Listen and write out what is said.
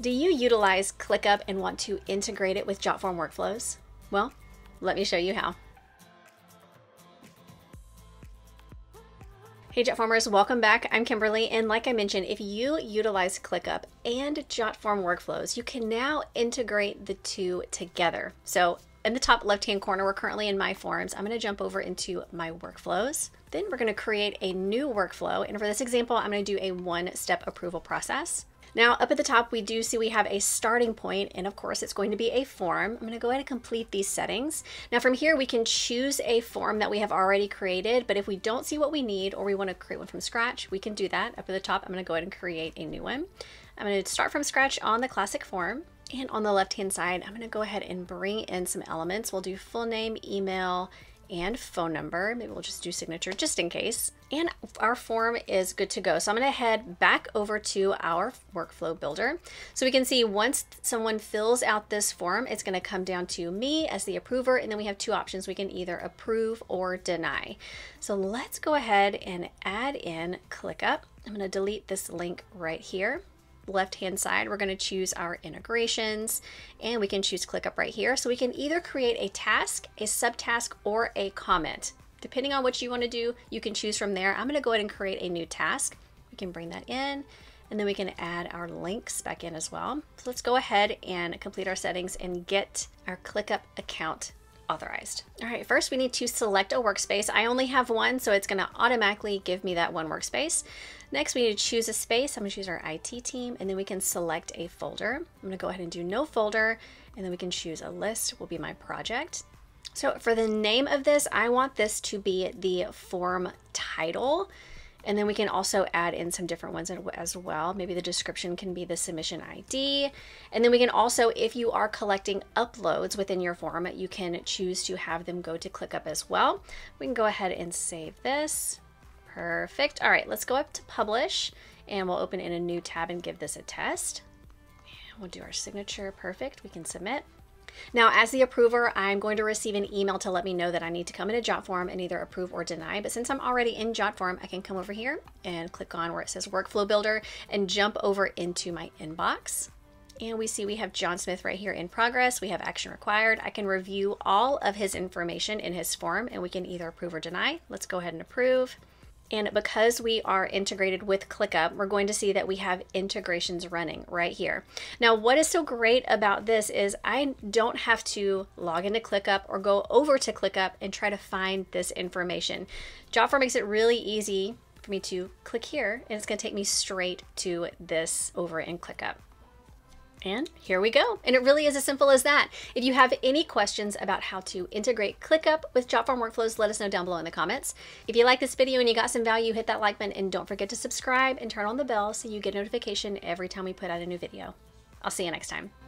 Do you utilize ClickUp and want to integrate it with JotForm workflows? Well, let me show you how. Hey JotFormers, welcome back. I'm Kimberly, and like I mentioned, if you utilize ClickUp and JotForm workflows, you can now integrate the two together. So in the top left-hand corner, we're currently in My Forms. I'm gonna jump over into My Workflows. Then we're gonna create a new workflow, and for this example, I'm gonna do a one-step approval process. Now up at the top, we do see we have a starting point, and of course it's going to be a form. I'm gonna go ahead and complete these settings. Now from here, we can choose a form that we have already created, but if we don't see what we need or we wanna create one from scratch, we can do that. Up at the top, I'm gonna go ahead and create a new one. I'm gonna start from scratch on the classic form. And on the left hand side, I'm gonna go ahead and bring in some elements. We'll do full name, email, and phone number. Maybe we'll just do signature just in case. And our form is good to go. So I'm gonna head back over to our workflow builder. So we can see once someone fills out this form, it's gonna come down to me as the approver, and then we have two options. We can either approve or deny. So let's go ahead and add in ClickUp. I'm gonna delete this link right here left hand side, we're going to choose our integrations and we can choose ClickUp right here. So we can either create a task, a subtask, or a comment. Depending on what you want to do, you can choose from there. I'm going to go ahead and create a new task. We can bring that in and then we can add our links back in as well. So let's go ahead and complete our settings and get our ClickUp account authorized. All right, first we need to select a workspace. I only have one, so it's gonna automatically give me that one workspace. Next, we need to choose a space. I'm gonna choose our IT team, and then we can select a folder. I'm gonna go ahead and do no folder, and then we can choose a list, will be my project. So for the name of this, I want this to be the form title. And then we can also add in some different ones as well. Maybe the description can be the submission ID. And then we can also, if you are collecting uploads within your form, you can choose to have them go to ClickUp as well. We can go ahead and save this. Perfect. All right, let's go up to publish and we'll open in a new tab and give this a test. We'll do our signature. Perfect. We can submit. Now, as the approver, I'm going to receive an email to let me know that I need to come into JotForm and either approve or deny. But since I'm already in JotForm, I can come over here and click on where it says Workflow Builder and jump over into my inbox. And we see we have John Smith right here in progress. We have action required. I can review all of his information in his form and we can either approve or deny. Let's go ahead and approve. And because we are integrated with ClickUp, we're going to see that we have integrations running right here. Now, what is so great about this is I don't have to log into ClickUp or go over to ClickUp and try to find this information. JotForm makes it really easy for me to click here and it's going to take me straight to this over in ClickUp. And here we go. And it really is as simple as that. If you have any questions about how to integrate ClickUp with JotForm workflows, let us know down below in the comments. If you like this video and you got some value, hit that like button and don't forget to subscribe and turn on the bell so you get notification every time we put out a new video. I'll see you next time.